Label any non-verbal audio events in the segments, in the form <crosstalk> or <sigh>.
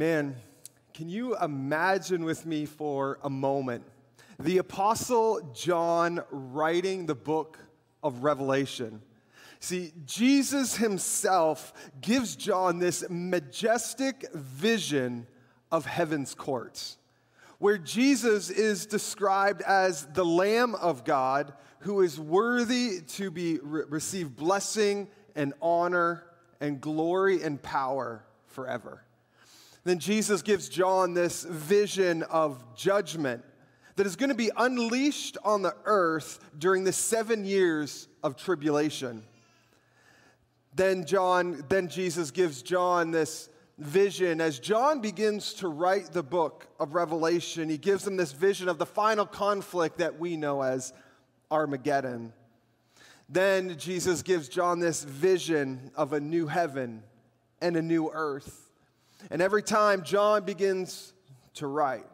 Man, can you imagine with me for a moment the Apostle John writing the book of Revelation? See, Jesus himself gives John this majestic vision of heaven's courts, where Jesus is described as the Lamb of God who is worthy to be re- receive blessing and honor and glory and power forever. Then Jesus gives John this vision of judgment that is going to be unleashed on the earth during the seven years of tribulation. Then John, then Jesus gives John this vision as John begins to write the book of Revelation. He gives him this vision of the final conflict that we know as Armageddon. Then Jesus gives John this vision of a new heaven and a new earth. And every time John begins to write,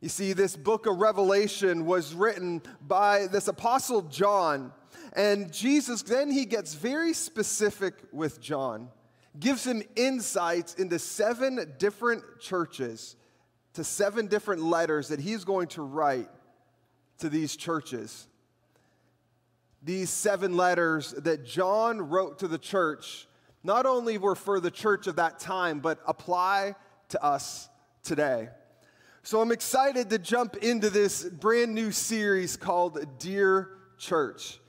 you see, this book of Revelation was written by this apostle John. And Jesus, then he gets very specific with John, gives him insights into seven different churches, to seven different letters that he's going to write to these churches. These seven letters that John wrote to the church not only were for the church of that time, but apply to us today. So I'm excited to jump into this brand new series called Dear Church.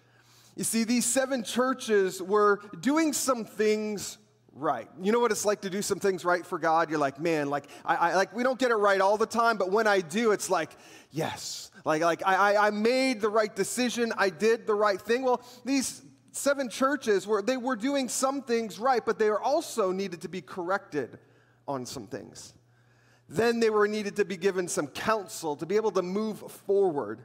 You see, these seven churches were doing some things right. You know what it's like to do some things right for God? You're like, man, like I, I like we don't get it right all the time, but when I do, it's like, yes. Like, like I, I made the right decision, I did the right thing. Well, these seven churches were they were doing some things right, but they also needed to be corrected on some things. Then they were needed to be given some counsel to be able to move forward.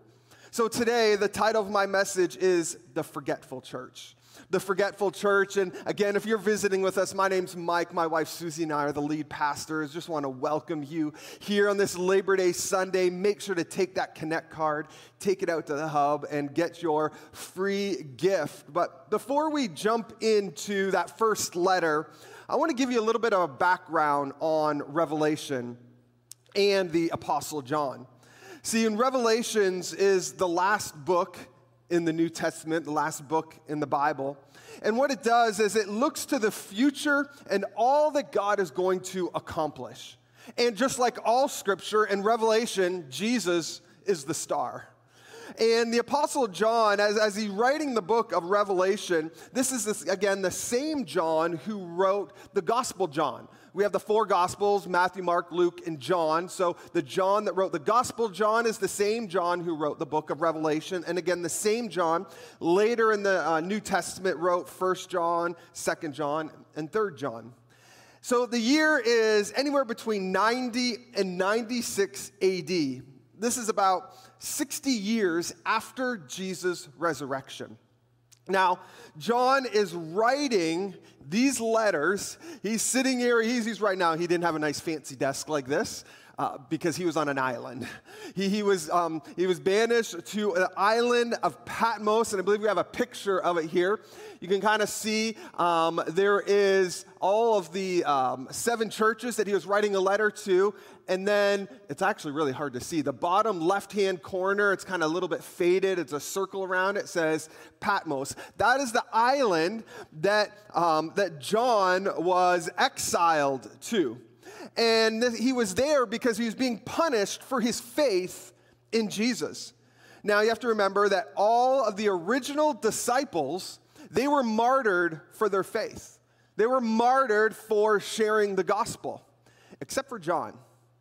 So today, the title of my message is The Forgetful Church the Forgetful Church. And again, if you're visiting with us, my name's Mike. My wife Susie and I are the lead pastors. Just want to welcome you here on this Labor Day Sunday. Make sure to take that Connect card, take it out to the hub, and get your free gift. But before we jump into that first letter, I want to give you a little bit of a background on Revelation and the Apostle John. See, in Revelations is the last book in the New Testament, the last book in the Bible. And what it does is it looks to the future and all that God is going to accomplish. And just like all scripture and Revelation, Jesus is the star. And the Apostle John, as, as he's writing the book of Revelation, this is, this, again, the same John who wrote the Gospel John we have the four Gospels Matthew, Mark, Luke, and John. So the John that wrote the Gospel John is the same John who wrote the book of Revelation. And again, the same John later in the uh, New Testament wrote First John, Second John, and Third John. So the year is anywhere between 90 and 96 AD. This is about 60 years after Jesus' resurrection. Now, John is writing these letters. He's sitting here, he's, he's right now, he didn't have a nice fancy desk like this. Uh, because he was on an island. <laughs> He, he, was, um, he was banished to an island of Patmos, and I believe we have a picture of it here. You can kind of see um, there is all of the um, seven churches that he was writing a letter to, and then it's actually really hard to see. The bottom left hand corner, it's kind of a little bit faded. It's a circle around it, says Patmos. That is the island that, um, that John was exiled to. And he was there because he was being punished for his faith in Jesus. Now you have to remember that all of the original disciples, they were martyred for their faith. They were martyred for sharing the gospel, except for John.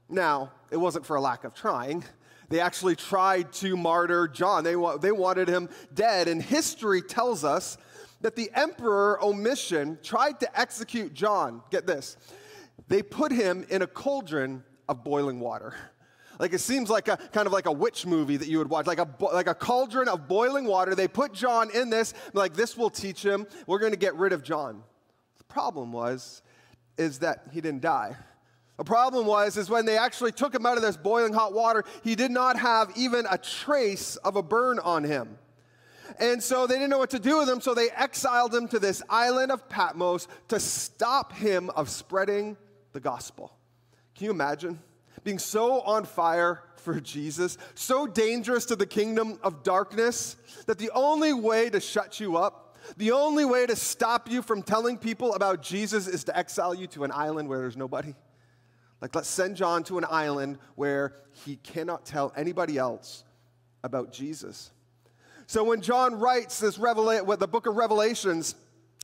Now, it wasn't for a lack of trying. They actually tried to martyr John. They, they wanted him dead. And history tells us that the emperor Domitian tried to execute John. Get this. They put him in a cauldron of boiling water. <laughs> Like it seems like a kind of like a witch movie that you would watch, like a like a cauldron of boiling water. They put John in this, like this will teach him. We're going to get rid of John. The problem was, is that he didn't die. The problem was is when they actually took him out of this boiling hot water, he did not have even a trace of a burn on him. And so they didn't know what to do with him, so they exiled him to this island of Patmos to stop him of spreading the gospel. Can you imagine being so on fire for Jesus, so dangerous to the kingdom of darkness that the only way to shut you up, the only way to stop you from telling people about Jesus is to exile you to an island where there's nobody? Like, let's send John to an island where he cannot tell anybody else about Jesus. So when John writes this Revela- the book of Revelations,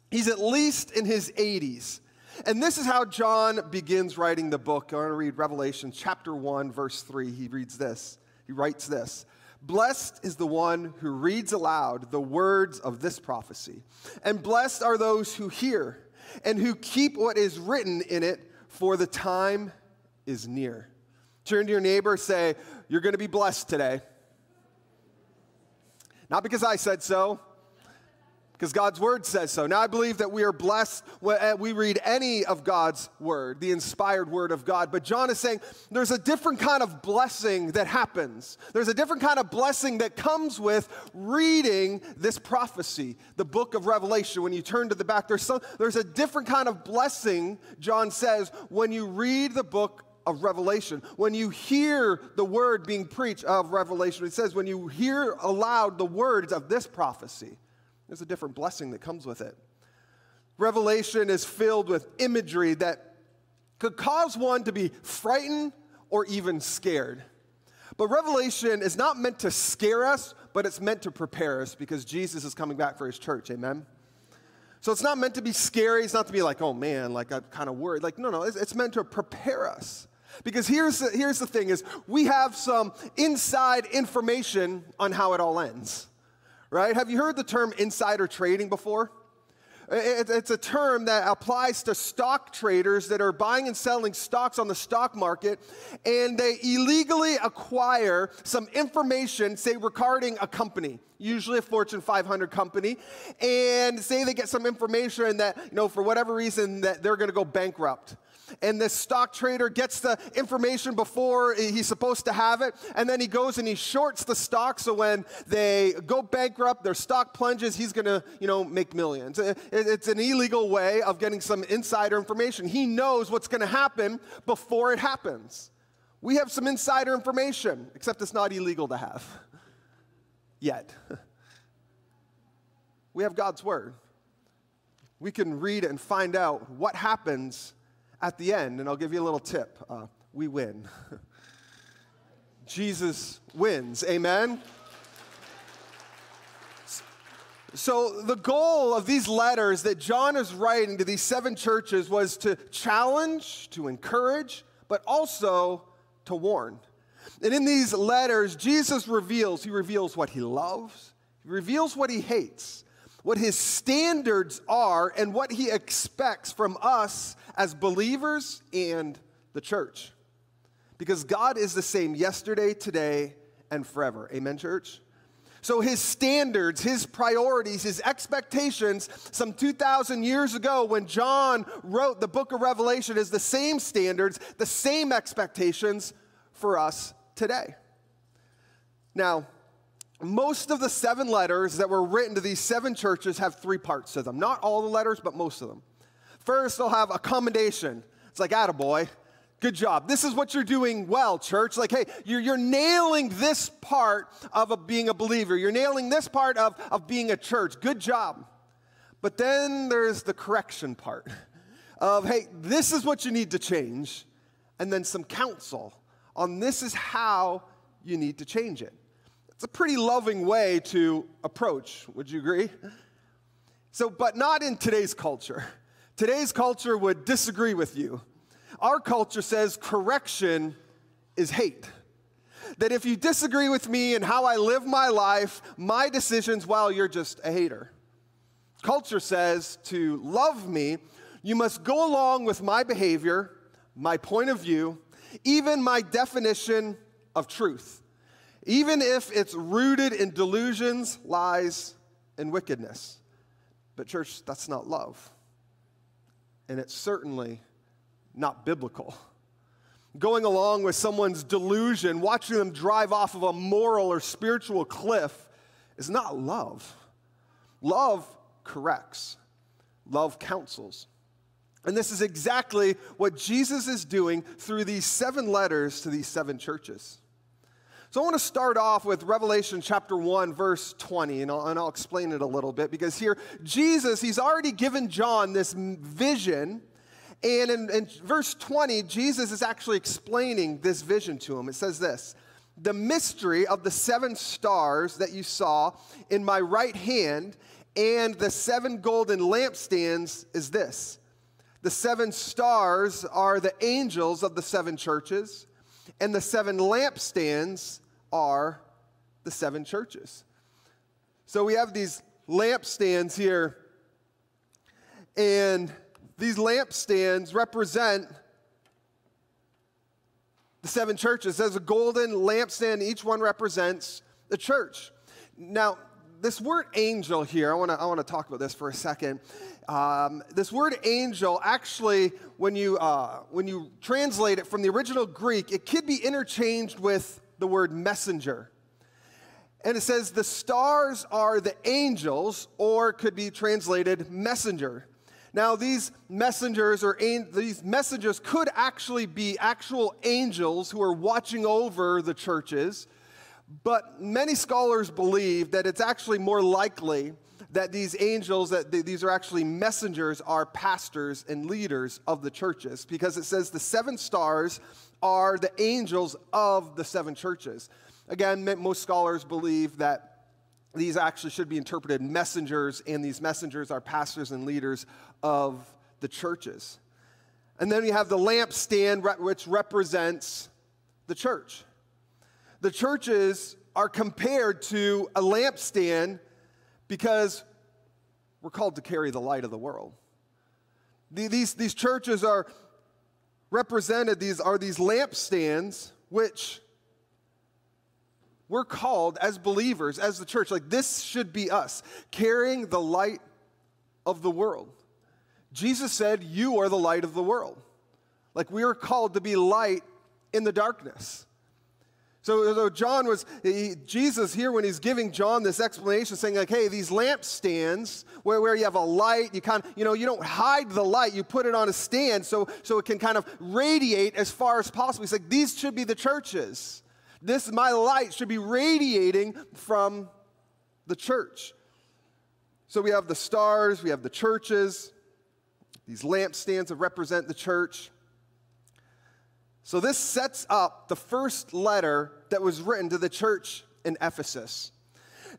he's at least in his 80s. And this is how John begins writing the book. I want to read Revelation chapter 1, verse 3. He reads this. He writes this Blessed is the one who reads aloud the words of this prophecy, and blessed are those who hear and who keep what is written in it, for the time is near. Turn to your neighbor, say, You're going to be blessed today. Not because I said so, because God's word says so. Now, I believe that we are blessed when uh, we read any of God's word, the inspired word of God. But John is saying there's a different kind of blessing that happens. There's a different kind of blessing that comes with reading this prophecy, the book of Revelation. When you turn to the back, there's, some, there's a different kind of blessing, John says, when you read the book of Revelation. When you hear the word being preached of Revelation, it says, when you hear aloud the words of this prophecy. There's a different blessing that comes with it. Revelation is filled with imagery that could cause one to be frightened or even scared. But Revelation is not meant to scare us, but it's meant to prepare us because Jesus is coming back for his church. Amen? So it's not meant to be scary. It's not to be like, oh man, like I'm kind of worried. Like, no, no, it's, it's meant to prepare us. Because here's the, here's the thing is we have some inside information on how it all ends right? Have you heard the term insider trading before? It's a term that applies to stock traders that are buying and selling stocks on the stock market, and they illegally acquire some information, say regarding a company, usually a Fortune 500 company, and say they get some information that, you know, for whatever reason, that they're going to go bankrupt and this stock trader gets the information before he's supposed to have it, and then he goes and he shorts the stock so when they go bankrupt, their stock plunges, he's gonna, you know, make millions. It's an illegal way of getting some insider information. He knows what's gonna happen before it happens. We have some insider information, except it's not illegal to have <laughs> yet. <laughs> We have God's Word. We can read and find out what happens at the end, and I'll give you a little tip uh, we win. <laughs> Jesus wins. Amen? So, the goal of these letters that John is writing to these seven churches was to challenge, to encourage, but also to warn. And in these letters, Jesus reveals, he reveals what he loves, he reveals what he hates, what his standards are, and what he expects from us as believers and the church. Because God is the same yesterday, today, and forever. Amen, church? So his standards, his priorities, his expectations some 2,000 years ago when John wrote the book of Revelation is the same standards, the same expectations for us today. Now, most of the seven letters that were written to these seven churches have three parts to them. Not all the letters, but most of them. First, they'll have a commendation. It's like, attaboy, good job. This is what you're doing well, church. Like, hey, you're, you're nailing this part of a, being a believer. You're nailing this part of, of being a church. Good job. But then there's the correction part of, hey, this is what you need to change. And then some counsel on this is how you need to change it. It's a pretty loving way to approach. Would you agree? So, but not in today's culture. Today's culture would disagree with you. Our culture says correction is hate. That if you disagree with me and how I live my life, my decisions, well, you're just a hater. Culture says to love me, you must go along with my behavior, my point of view, even my definition of truth, even if it's rooted in delusions, lies, and wickedness. But, church, that's not love and it's certainly not biblical. Going along with someone's delusion, watching them drive off of a moral or spiritual cliff, is not love. Love corrects, love counsels. And this is exactly what Jesus is doing through these seven letters to these seven churches. So I want to start off with Revelation chapter 1, verse 20, and I'll, and I'll explain it a little bit because here, Jesus, he's already given John this vision. And in, in verse 20, Jesus is actually explaining this vision to him. It says this The mystery of the seven stars that you saw in my right hand and the seven golden lampstands is this. The seven stars are the angels of the seven churches and the seven lampstands are the seven churches. So we have these lampstands here, and these lampstands represent the seven churches. There's a golden lampstand, each one represents the church. Now, this word angel here, I want to I wanna talk about this for a second. Um, this word angel, actually, when you, uh, when you translate it from the original Greek, it could be interchanged with the word messenger. And it says the stars are the angels, or could be translated messenger. Now, these messengers or an- these messengers could actually be actual angels who are watching over the churches, but many scholars believe that it's actually more likely that these angels, that these are actually messengers, are pastors and leaders of the churches because it says the seven stars are the angels of the seven churches. Again, most scholars believe that these actually should be interpreted messengers, and these messengers are pastors and leaders of the churches. And then we have the lampstand, which represents the church. The churches are compared to a lampstand because we're called to carry the light of the world. These, these churches are represented, these are these lampstands, which we're called as believers, as the church, like this should be us, carrying the light of the world. Jesus said, You are the light of the world. Like we are called to be light in the darkness. So, so John was, he, Jesus here, when he's giving John this explanation, saying, like, hey, these lampstands, where, where you have a light, you kind of, you know, you don't hide the light, you put it on a stand so, so it can kind of radiate as far as possible. He's like, these should be the churches. This, my light, should be radiating from the church. So we have the stars, we have the churches, these lampstands that represent the church. So, this sets up the first letter that was written to the church in Ephesus.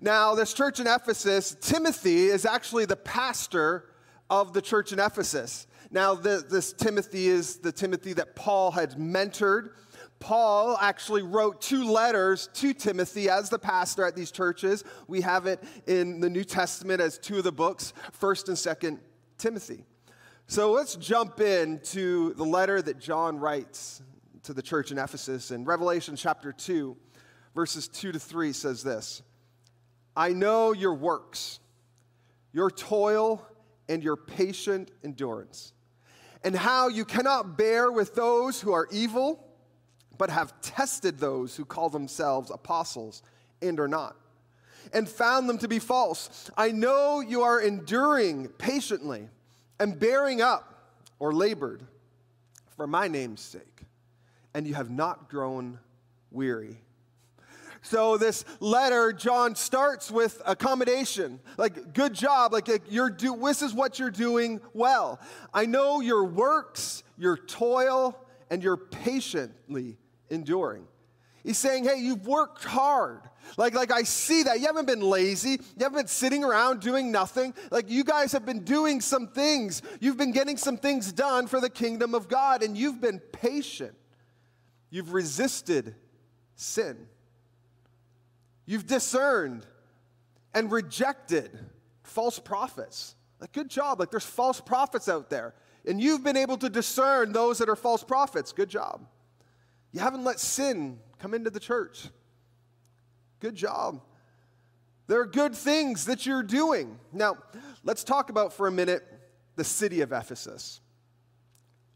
Now, this church in Ephesus, Timothy is actually the pastor of the church in Ephesus. Now, the, this Timothy is the Timothy that Paul had mentored. Paul actually wrote two letters to Timothy as the pastor at these churches. We have it in the New Testament as two of the books, 1st and 2nd Timothy. So let's jump into the letter that John writes to the church in Ephesus. In Revelation chapter 2, verses 2 to 3 says this I know your works, your toil, and your patient endurance, and how you cannot bear with those who are evil, but have tested those who call themselves apostles and are not, and found them to be false. I know you are enduring patiently and bearing up or labored for my name's sake and you have not grown weary. So this letter, John starts with accommodation, like good job, like, you're do, this is what you're doing well. I know your works, your toil, and you're patiently enduring. He's saying, hey, you've worked hard. Like, like I see that. You haven't been lazy. You haven't been sitting around doing nothing. Like you guys have been doing some things. You've been getting some things done for the kingdom of God, and you've been patient. You've resisted sin. You've discerned and rejected false prophets. Like, good job. Like, there's false prophets out there. And you've been able to discern those that are false prophets. Good job. You haven't let sin come into the church. Good job. There are good things that you're doing. Now, let's talk about for a minute the city of Ephesus.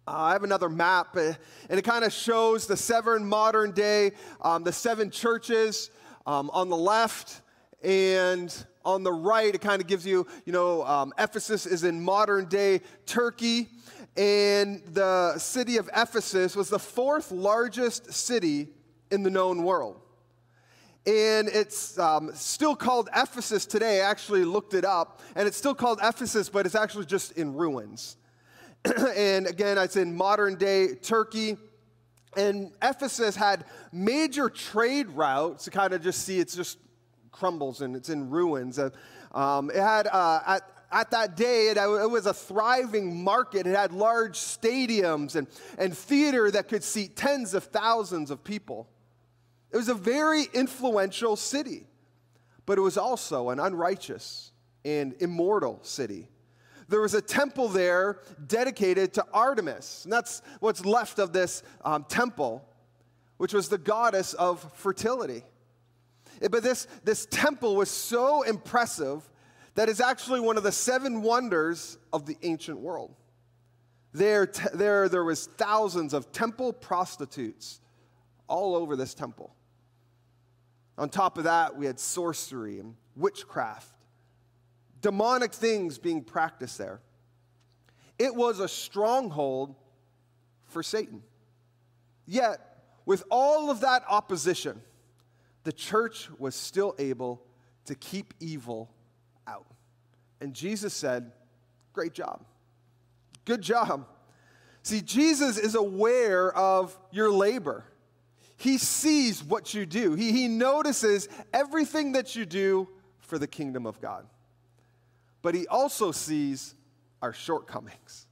Uh, I have another map, uh, and it kind of shows the seven modern day, um, the seven churches um, on the left, and on the right, it kind of gives you, you know, um, Ephesus is in modern day Turkey, And the city of Ephesus was the fourth largest city in the known world. And it's um, still called Ephesus today. I actually looked it up, and it's still called Ephesus, but it's actually just in ruins. <clears throat> and again, it's in modern day Turkey. And Ephesus had major trade routes to kind of just see it's just crumbles and it's in ruins. Um, it had, uh, at, at that day, it, it, was a thriving market. It had large stadiums and, and theater that could seat tens of thousands of people. It was a very influential city, but it was also an unrighteous and immortal city. There was a temple there dedicated to Artemis, and that's what's left of this um, temple, which was the goddess of fertility. But this, this temple was so impressive that it's actually one of the seven wonders of the ancient world. There, t- there, there was thousands of temple prostitutes all over this temple. On top of that, we had sorcery and witchcraft, demonic things being practiced there. It was a stronghold for Satan. Yet, with all of that opposition, the church was still able to keep evil out. And Jesus said, Great job. Good job. See, Jesus is aware of your labor. He sees what you do, he, he notices everything that you do for the kingdom of God. But he also sees our shortcomings,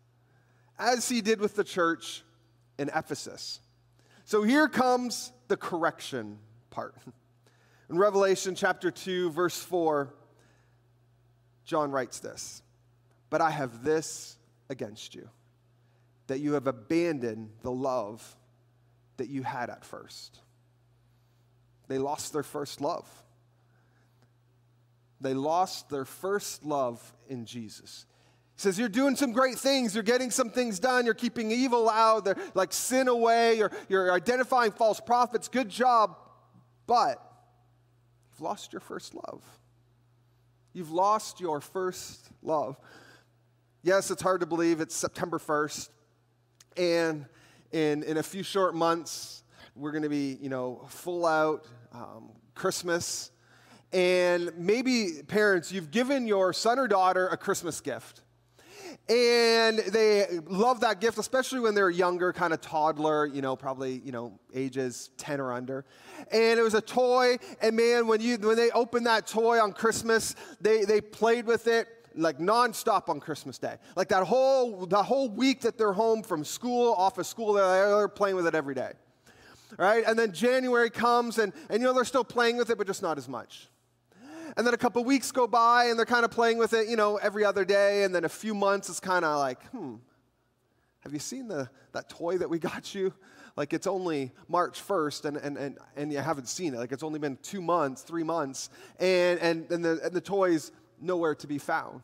as he did with the church in Ephesus. So here comes the correction part. <laughs> In Revelation chapter 2, verse 4, John writes this But I have this against you, that you have abandoned the love that you had at first. They lost their first love. They lost their first love in Jesus. He says, You're doing some great things. You're getting some things done. You're keeping evil out. They're like sin away. You're, you're identifying false prophets. Good job. But you've lost your first love. You've lost your first love. Yes, it's hard to believe it's September 1st. And in, in a few short months, we're going to be, you know, full out um, Christmas. And maybe, parents, you've given your son or daughter a Christmas gift. And they love that gift, especially when they're younger, kind of toddler, you know, probably, you know, ages 10 or under. And it was a toy, and man, when you when they opened that toy on Christmas, they, they played with it like nonstop on Christmas Day. Like that whole, the whole week that they're home from school, off of school, they're playing with it every day. Right? And then January comes and, and you know, they're still playing with it, but just not as much. And then a couple weeks go by and they're kind of playing with it, you know, every other day. And then a few months, it's kind of like, hmm, have you seen the, that toy that we got you? Like it's only March 1st and, and, and, and you haven't seen it. Like it's only been two months, three months. And, and, and, the, and the toy's nowhere to be found.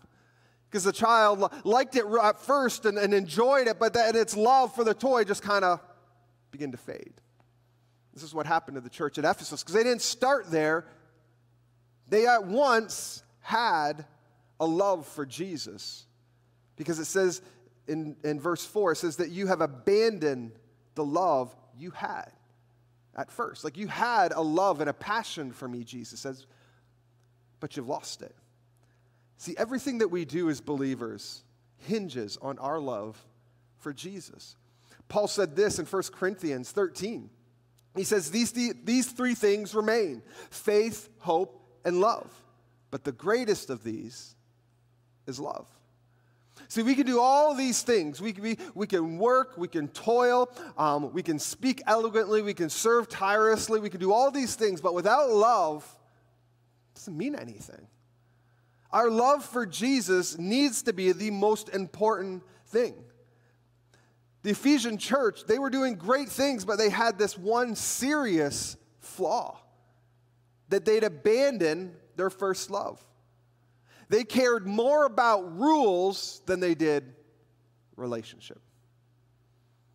Because the child liked it at first and, and enjoyed it, but then its love for the toy just kind of began to fade. This is what happened to the church at Ephesus because they didn't start there. They at once had a love for Jesus. Because it says in, in verse 4, it says that you have abandoned the love you had at first. Like you had a love and a passion for me, Jesus says, but you've lost it. See, everything that we do as believers hinges on our love for Jesus. Paul said this in 1 Corinthians 13. He says, these, these three things remain faith, hope, and love. But the greatest of these is love. See, we can do all these things. We, we, we can work, we can toil, um, we can speak eloquently, we can serve tirelessly, we can do all these things, but without love, it doesn't mean anything. Our love for Jesus needs to be the most important thing. The Ephesian church, they were doing great things, but they had this one serious flaw that they'd abandon their first love. They cared more about rules than they did relationship.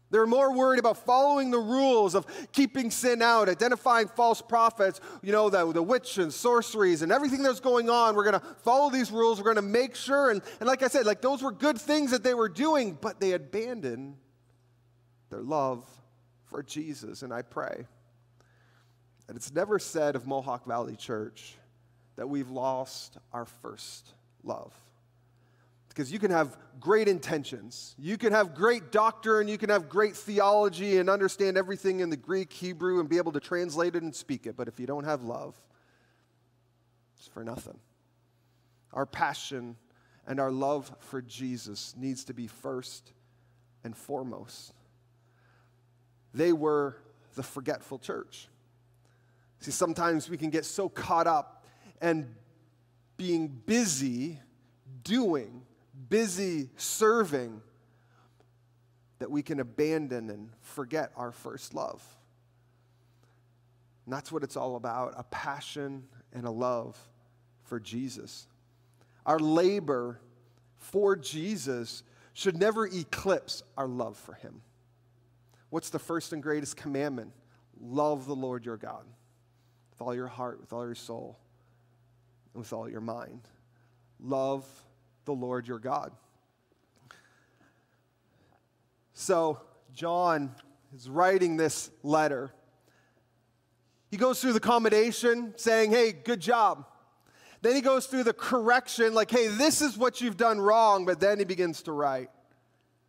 They're more worried about following the rules of keeping sin out, identifying false prophets, you know, the, the witch and sorceries and everything that's going on. We're going to follow these rules. We're going to make sure. And, and like I said, like those were good things that they were doing, but they abandoned their love for Jesus. And I pray that it's never said of Mohawk Valley Church that we've lost our first love. Because you can have great intentions. You can have great doctrine. You can have great theology and understand everything in the Greek, Hebrew, and be able to translate it and speak it. But if you don't have love, it's for nothing. Our passion and our love for Jesus needs to be first and foremost. They were the forgetful church. See, sometimes we can get so caught up and being busy doing busy serving that we can abandon and forget our first love. And that's what it's all about a passion and a love for Jesus. Our labor for Jesus should never eclipse our love for Him. What's the first and greatest commandment? Love the Lord your God with all your heart, with all your soul, and with all your mind. Love the Lord your God. So, John is writing this letter. He goes through the commendation, saying, Hey, good job. Then he goes through the correction, like, Hey, this is what you've done wrong. But then he begins to write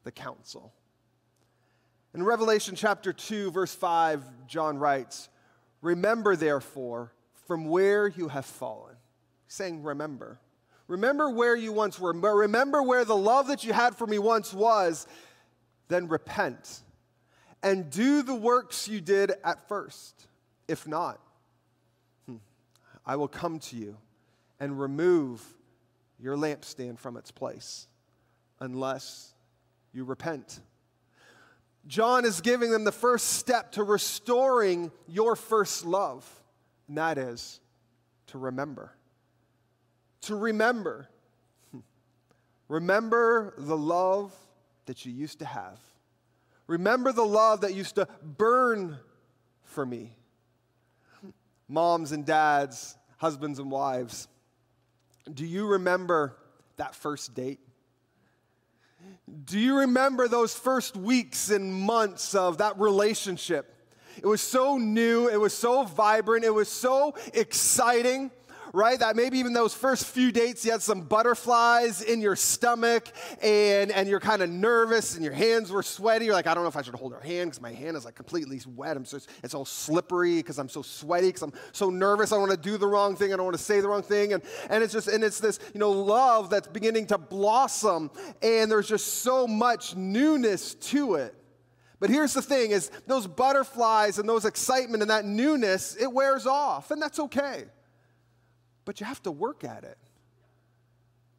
the counsel. In Revelation chapter 2, verse 5, John writes, Remember, therefore, from where you have fallen. He's saying, Remember. Remember where you once were. Remember where the love that you had for me once was. Then repent and do the works you did at first. If not, hmm, I will come to you and remove your lampstand from its place unless you repent. John is giving them the first step to restoring your first love, and that is to remember to remember. <laughs> Remember the love that you used to have. Remember the love that used to burn for me. <laughs> Moms and dads, husbands and wives, do you remember that first date? Do you remember those first weeks and months of that relationship? It was so new, it was so vibrant, it was so exciting right? That maybe even those first few dates, you had some butterflies in your stomach and, and you're kind of nervous and your hands were sweaty. You're like, I don't know if I should hold her hand because my hand is like completely wet. I'm so, it's all slippery because I'm so sweaty because I'm so nervous. I don't want to do the wrong thing. I don't want to say the wrong thing. And, and it's just, and it's this, you know, love that's beginning to blossom and there's just so much newness to it. But here's the thing is those butterflies and those excitement and that newness, it wears off, and that's okay but you have to work at it.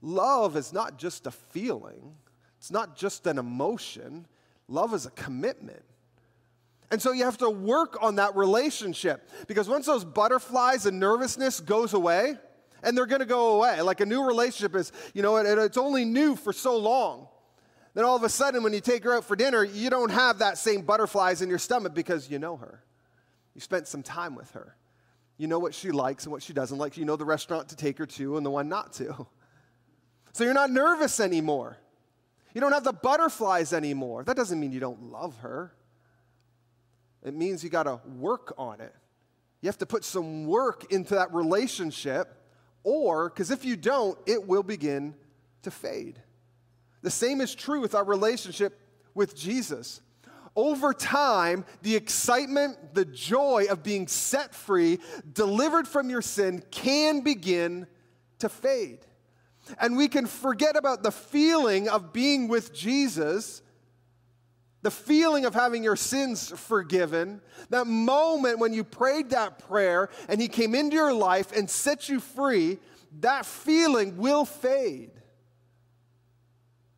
Love is not just a feeling, it's not just an emotion. Love is a commitment. And so you have to work on that relationship because once those butterflies and nervousness goes away, and they're going to go away. Like a new relationship is, you know, it, it's only new for so long. Then all of a sudden, when you take her out for dinner, you don't have that same butterflies in your stomach because you know her. You spent some time with her. You know what she likes and what she doesn't like. You know the restaurant to take her to and the one not to. <laughs> So you're not nervous anymore. You don't have the butterflies anymore. That doesn't mean you don't love her. It means you got to work on it. You have to put some work into that relationship, or, because if you don't, it will begin to fade. The same is true with our relationship with Jesus over time, the excitement, the joy of being set free, delivered from your sin, can begin to fade. And we can forget about the feeling of being with Jesus, the feeling of having your sins forgiven, that moment when you prayed that prayer and He came into your life and set you free, that feeling will fade.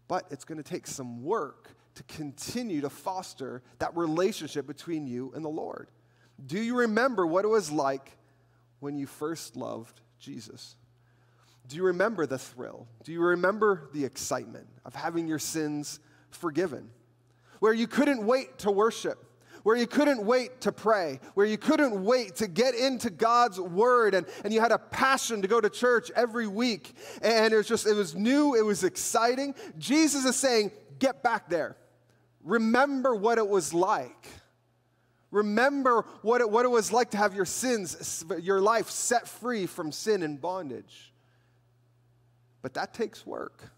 But it's going to take some work to continue to foster that relationship between you and the Lord. Do you remember what it was like when you first loved Jesus? Do you remember the thrill? Do you remember the excitement of having your sins forgiven? where you couldn't wait to worship, where you couldn't wait to pray, where you couldn't wait to get into God's word and, and you had a passion to go to church every week. And it was just, it was new, it was exciting. Jesus is saying, get back there. Remember what it was like. Remember what it, what it was like to have your sins, your life set free from sin and bondage. But that takes work.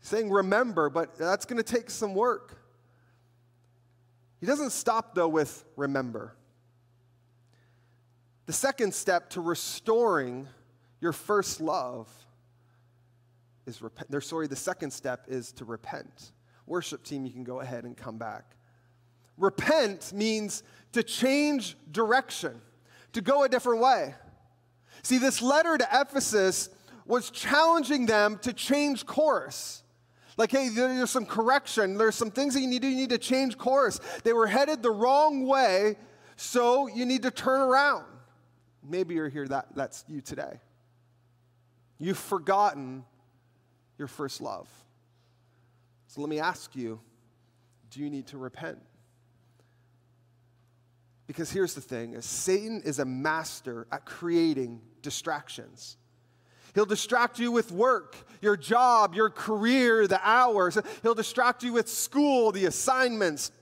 Saying remember, but that's going to take some work. He doesn't stop, though, with remember. The second step to restoring your first love is repent. Sorry, the second step is to repent. Worship team, you can go ahead and come back. Repent means to change direction, to go a different way. See, this letter to Ephesus was challenging them to change course. Like, hey, there's some correction. There's some things that you need to do. You need to change course. They were headed the wrong way, so you need to turn around. Maybe you're here, that, that's you today. You've forgotten your first love. So let me ask you do you need to repent? Because here's the thing is Satan is a master at creating distractions. He'll distract you with work, your job, your career, the hours. He'll distract you with school, the assignments,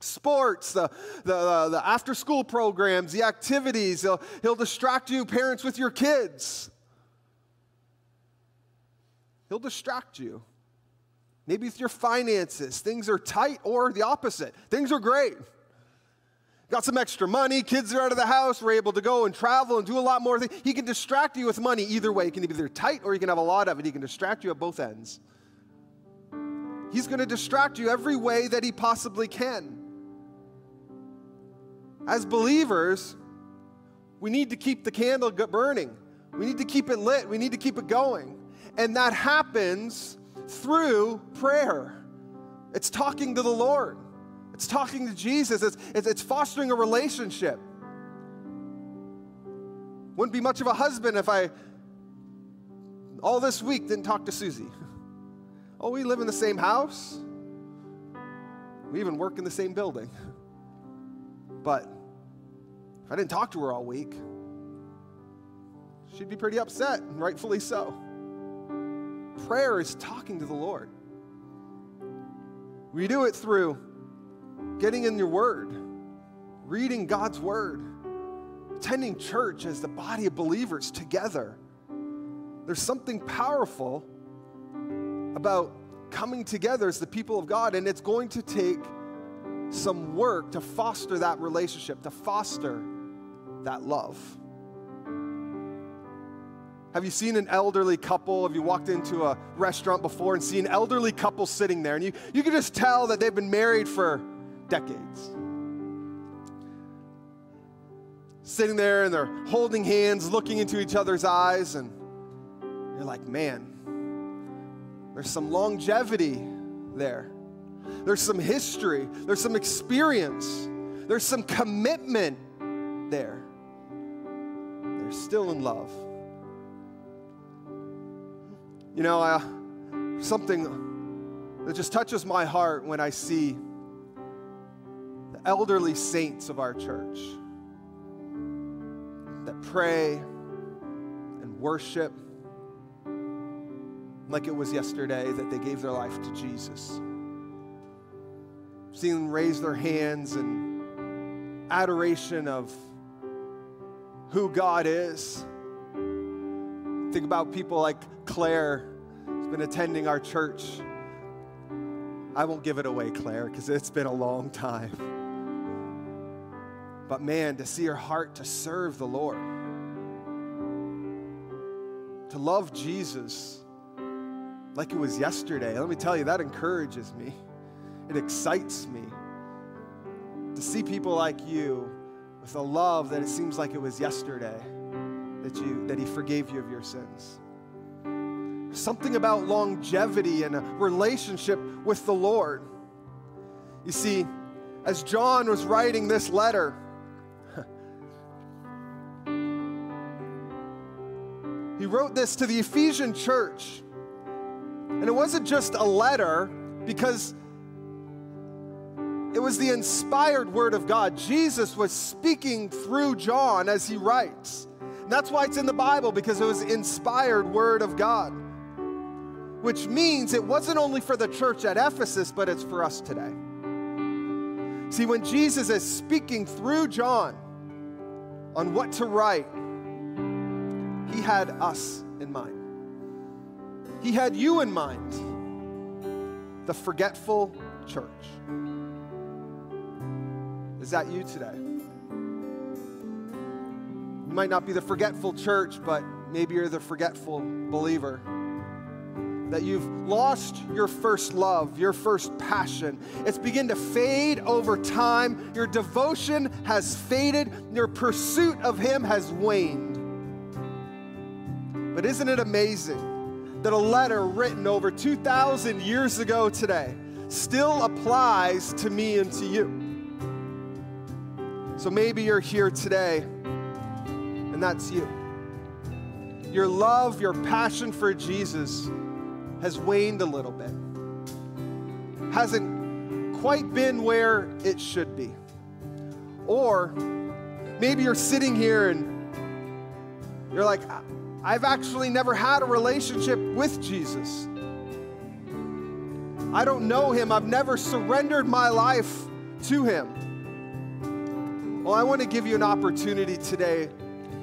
sports, the, the, the after school programs, the activities. He'll, he'll distract you, parents, with your kids. He'll distract you. Maybe with your finances. Things are tight or the opposite. Things are great. Got some extra money, kids are out of the house, we're able to go and travel and do a lot more things. He can distract you with money either way. It can be either tight or you can have a lot of it. He can distract you at both ends. He's going to distract you every way that he possibly can. As believers, we need to keep the candle burning. We need to keep it lit. We need to keep it going. And that happens through prayer. It's talking to the Lord. It's talking to Jesus, it's, it's, it's fostering a relationship. Wouldn't be much of a husband if I, all this week, didn't talk to Susie. <laughs> Oh, we live in the same house. We even work in the same building. <laughs> But if I didn't talk to her all week, she'd be pretty upset, rightfully so. Prayer is talking to the Lord. We do it through getting in your word, reading God's word, attending church as the body of believers together. There's something powerful about coming together as the people of God, and it's going to take some work to foster that relationship, to foster that love. Have you seen an elderly couple? Have you walked into a restaurant before and seen elderly couples sitting there? And you, you can just tell that they've been married for decades. Sitting there and they're holding hands, looking into each other's eyes, and you're like, man, there's some longevity there. There's some history. There's some experience. There's some commitment there. They're still in love. You know, something that just touches my heart when I see the elderly saints of our church that pray and worship like it was yesterday that they gave their life to Jesus. Seeing them raise their hands in adoration of who God is. Think about people like Claire, who's been attending our church. I won't give it away, Claire, because it's been a long time. But man, to see her heart to serve the Lord, to love Jesus like it was yesterday, let me tell you, that encourages me. It excites me to see people like you with a love that it seems like it was yesterday that you that he forgave you of your sins. Something about longevity and a relationship with the Lord. You see, as John was writing this letter, <laughs> He wrote this to the Ephesian church. And it wasn't just a letter because it was the inspired word of God. Jesus was speaking through John as he writes. And that's why it's in the Bible, because it was inspired word of God. Which means it wasn't only for the church at Ephesus, but it's for us today. See, when Jesus is speaking through John on what to write, he had us in mind. He had you in mind, the forgetful church. Is that you today? Might not be the forgetful church, but maybe you're the forgetful believer. That you've lost your first love, your first passion. It's begun to fade over time. Your devotion has faded. Your pursuit of Him has waned. But isn't it amazing that a letter written over 2,000 years ago today still applies to me and to you? So maybe you're here today, and that's you. Your love, your passion for Jesus has waned a little bit, hasn't quite been where it should be. Or maybe you're sitting here and you're like, I've actually never had a relationship with Jesus. I don't know him. I've never surrendered my life to him. Well, I want to give you an opportunity today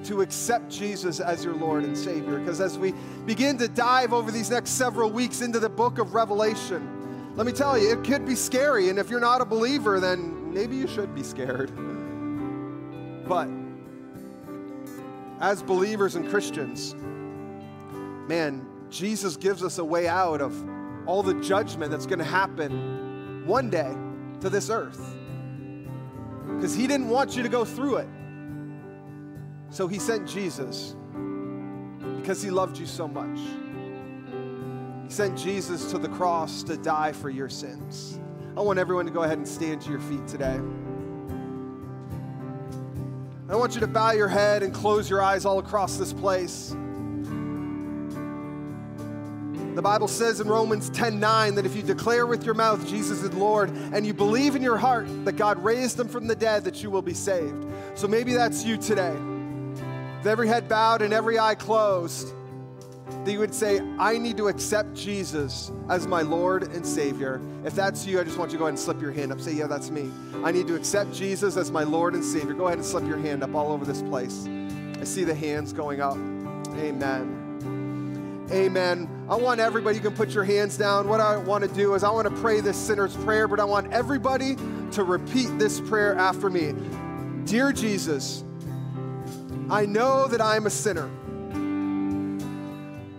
to accept Jesus as your Lord and Savior. Because as we begin to dive over these next several weeks into the book of Revelation, let me tell you, it could be scary. And if you're not a believer, then maybe you should be scared. <laughs> But as believers and Christians, man, Jesus gives us a way out of all the judgment that's going to happen one day to this earth because he didn't want you to go through it. So he sent Jesus because he loved you so much. He sent Jesus to the cross to die for your sins. I want everyone to go ahead and stand to your feet today. I want you to bow your head and close your eyes all across this place. The Bible says in Romans 10 9 that if you declare with your mouth Jesus is Lord and you believe in your heart that God raised him from the dead, that you will be saved. So maybe that's you today. With every head bowed and every eye closed, that you would say, I need to accept Jesus as my Lord and Savior. If that's you, I just want you to go ahead and slip your hand up. Say, Yeah, that's me. I need to accept Jesus as my Lord and Savior. Go ahead and slip your hand up all over this place. I see the hands going up. Amen. Amen. I want everybody, you can put your hands down. What I want to do is I want to pray this sinner's prayer, but I want everybody to repeat this prayer after me. Dear Jesus, I know that I'm a sinner.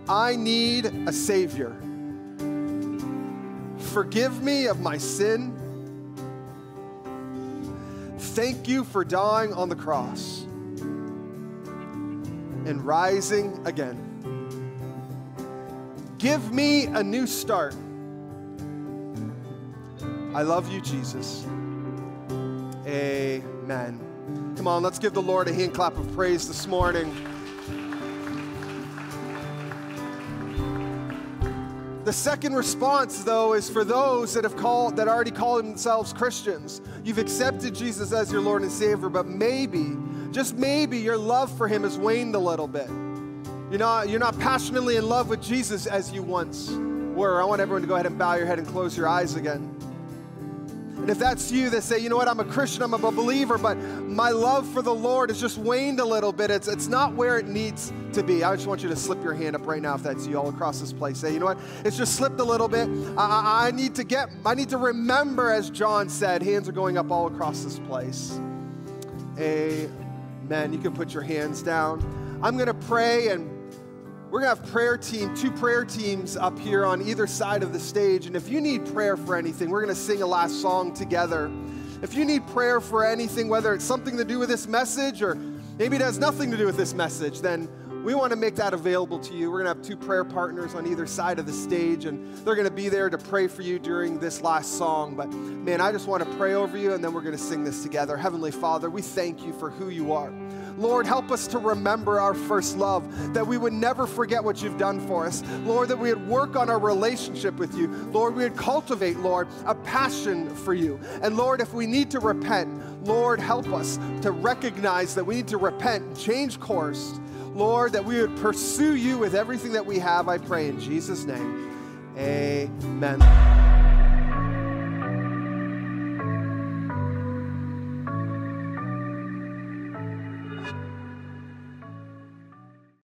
I need a Savior. Forgive me of my sin. Thank you for dying on the cross and rising again. Give me a new start. I love you, Jesus. Amen. Come on, let's give the Lord a hand clap of praise this morning. The second response, though, is for those that have called that already call themselves Christians. You've accepted Jesus as your Lord and Savior, but maybe, just maybe, your love for Him has waned a little bit. You're not, you're not passionately in love with Jesus as you once were. I want everyone to go ahead and bow your head and close your eyes again. And if that's you that say, you know what, I'm a Christian, I'm a believer, but my love for the Lord has just waned a little bit. It's, it's not where it needs to be. I just want you to slip your hand up right now if that's you all across this place. Say, you know what, it's just slipped a little bit. I, I need to get, I need to remember, as John said, hands are going up all across this place. Amen. You can put your hands down. I'm going to pray and we're going to have prayer team, two prayer teams up here on either side of the stage. And if you need prayer for anything, we're going to sing a last song together. If you need prayer for anything, whether it's something to do with this message or maybe it has nothing to do with this message, then we want to make that available to you. We're going to have two prayer partners on either side of the stage, and they're going to be there to pray for you during this last song. But man, I just want to pray over you, and then we're going to sing this together. Heavenly Father, we thank you for who you are. Lord, help us to remember our first love, that we would never forget what you've done for us. Lord, that we would work on our relationship with you. Lord, we would cultivate, Lord, a passion for you. And Lord, if we need to repent, Lord, help us to recognize that we need to repent, change course, Lord, that we would pursue you with everything that we have, I pray in Jesus' name. Amen.